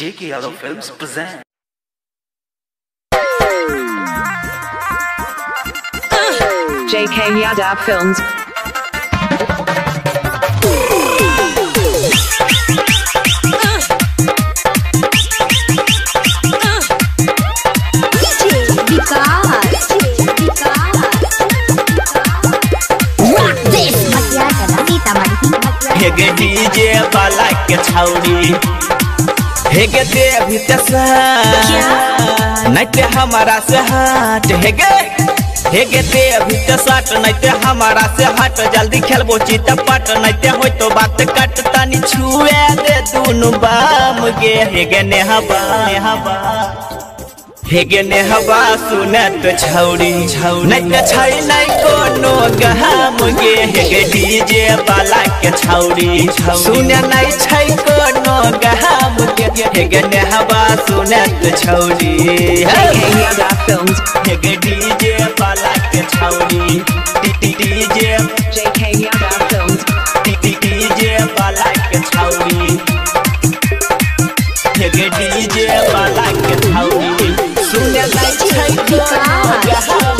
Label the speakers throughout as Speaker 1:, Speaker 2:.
Speaker 1: J.K. Yadav Films present.
Speaker 2: JK Yadav Films.
Speaker 3: हेगे DJ वाला के छौरी हेगे दे अभी तसा। नैते हमारा से हट हेगे हेगे दे अभी तसाट नैते हमारा से हट। जल्दी खेलबो चित पट नैते होय तो बात कट तनी छुए दे दुनु बाम गे। हेगे नेहबा नेहबा। हेगे नेहबा सुनत छौरी नैते छै नै कोनो गहम गे हेगे डीजे वाला के छौरी सुने नै छै कोनो गहम गे हेगे नेहबा सुनत छौरी. हेगे डीजे वाला के छौरी डीजे डीजे वाला के छौरी हेगे डीजे वाला के छौरी सुने नै छै कोनो गहम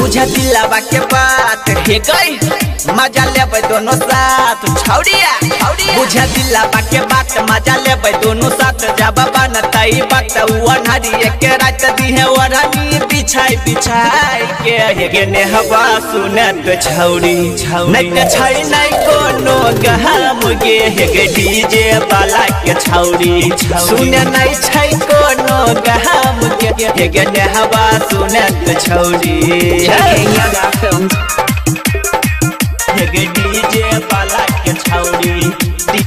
Speaker 3: बुझा दिलावा के बात हे गई। मज़ा लेबै दोनों साथ। छौड़िया बुझा दिलावा के बात मज़ा लेबै दोनों साथ। जब बनतई बात वनहरी के रात दिहे वरनी बिछाई बिछाई के हेगे नेहबा सुनत छौड़ी नै त छै नै कोनो गहम गे हेगे डीजे वाला के छौड़ी सुने नै छै कोनो गहम गे हेगे नेहबा सुनत छौड़ी।
Speaker 2: Yadav Films.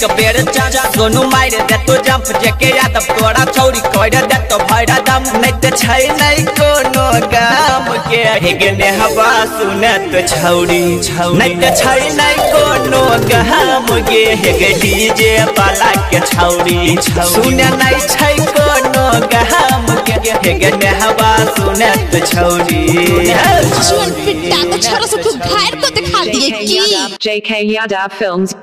Speaker 3: एक बेर चाचा दोनों मार दे तो जंप जेके यादव तोरा छौरी कर दे तो भैरा दम। नहीं ते छै नहीं कोनो गाम के। हेगे ने हवा सुनत छौरी नहीं ते छै नहीं कोनो गाम गे हेगे डीजे वाला के छौरी सुने नहीं छै कोनो गाम के। हेगे ने हवा सुनत छौरी।
Speaker 4: जीवन पिट्टा तो छोरा से तू घायर को दिखा दिए की?
Speaker 2: JK Yadav Films.